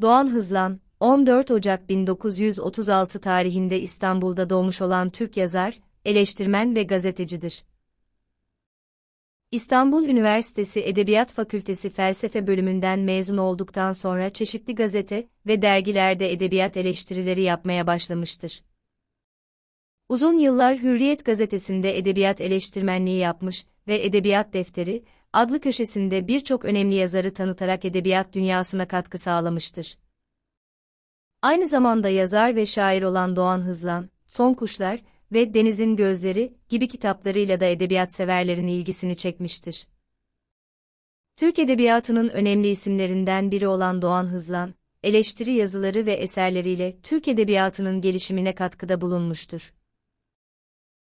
Doğan Hızlan, 14 Ocak 1936 tarihinde İstanbul'da doğmuş olan Türk yazar, eleştirmen ve gazetecidir. İstanbul Üniversitesi Edebiyat Fakültesi Felsefe bölümünden mezun olduktan sonra çeşitli gazete ve dergilerde edebiyat eleştirileri yapmaya başlamıştır. Uzun yıllar Hürriyet gazetesinde edebiyat eleştirmenliği yapmış ve Edebiyat Defteri adlı köşesinde birçok önemli yazarı tanıtarak edebiyat dünyasına katkı sağlamıştır. Aynı zamanda yazar ve şair olan Doğan Hızlan, Son Kuşlar ve Denizin Gözleri gibi kitaplarıyla da edebiyat severlerin ilgisini çekmiştir. Türk edebiyatının önemli isimlerinden biri olan Doğan Hızlan, eleştiri yazıları ve eserleriyle Türk edebiyatının gelişimine katkıda bulunmuştur.